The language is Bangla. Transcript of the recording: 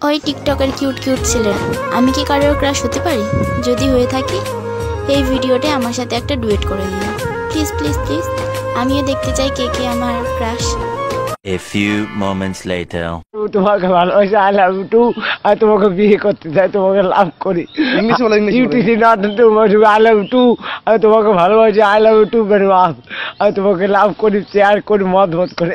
ওই টিকটকের কিউট কিউট ছেলেরা আমি কি কারোর ক্রাশ হতে পারি? যদি হয়ে থাকি এই ভিডিওতে আমার সাথে একটা ডুয়েট করে দিন প্লিজ প্লিজ প্লিজ আমিও দেখতে চাই কে কে আমার crush. A few moments later. তোমাকে ভালোবাসি আই লাভ টু আর তোমাকে বিয়ে করতে চাই তোমাকে লাভ করি। UTC not too I love too আর তোমাকে ভালোবাসি আই লাভ টু ভেরি আর আমি তোমাকে লাভ করি শেয়ার করি মত মত করে।